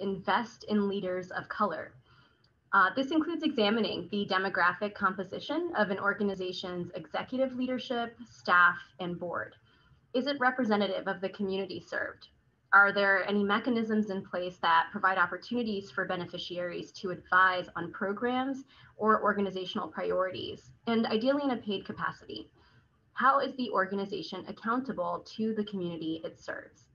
invest in leaders of color. Uh, this includes examining the demographic composition of an organization's executive leadership, staff, and board. Is it representative of the community served? Are there any mechanisms in place that provide opportunities for beneficiaries to advise on programs or organizational priorities, and ideally in a paid capacity? How is the organization accountable to the community it serves?